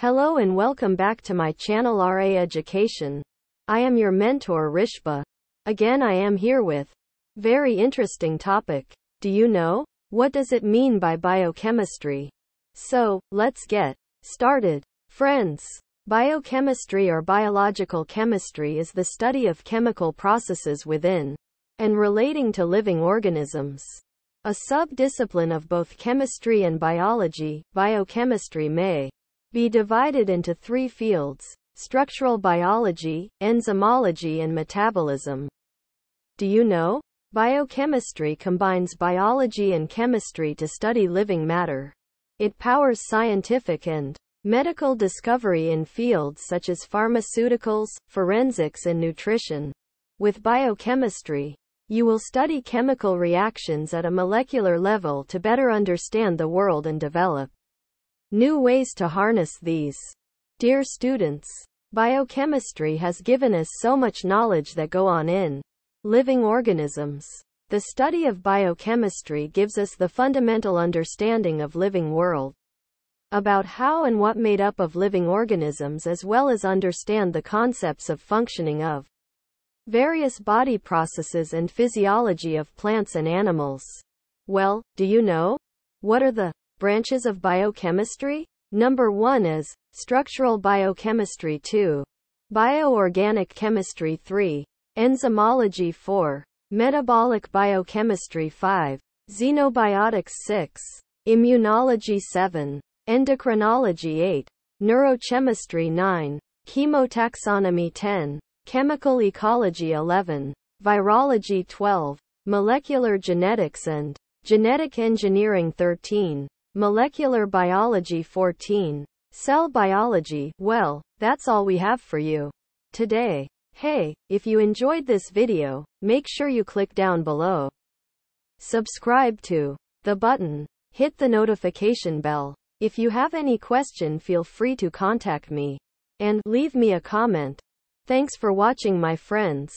Hello and welcome back to my channel RA Education. I am your mentor Rishba. Again I am here with very interesting topic. Do you know? What does it mean by biochemistry? So, let's get started. Friends, biochemistry or biological chemistry is the study of chemical processes within and relating to living organisms. A sub-discipline of both chemistry and biology, biochemistry may be divided into three fields structural biology, enzymology, and metabolism. Do you know? Biochemistry combines biology and chemistry to study living matter. It powers scientific and medical discovery in fields such as pharmaceuticals, forensics, and nutrition. With biochemistry, you will study chemical reactions at a molecular level to better understand the world and develop new ways to harness these. Dear students, biochemistry has given us so much knowledge that go on in living organisms. The study of biochemistry gives us the fundamental understanding of living world about how and what made up of living organisms as well as understand the concepts of functioning of various body processes and physiology of plants and animals. Well, do you know? What are the branches of biochemistry? Number 1 is structural biochemistry 2, bioorganic chemistry 3, enzymology 4, metabolic biochemistry 5, xenobiotics 6, immunology 7, endocrinology 8, neurochemistry 9, chemotaxonomy 10, Chemical Ecology 11, Virology 12, Molecular Genetics and Genetic Engineering 13, Molecular Biology 14, Cell Biology. Well, that's all we have for you today. Hey, if you enjoyed this video, make sure you click down below. Subscribe to the button. Hit the notification bell. If you have any question feel free to contact me and leave me a comment. Thanks for watching my friends.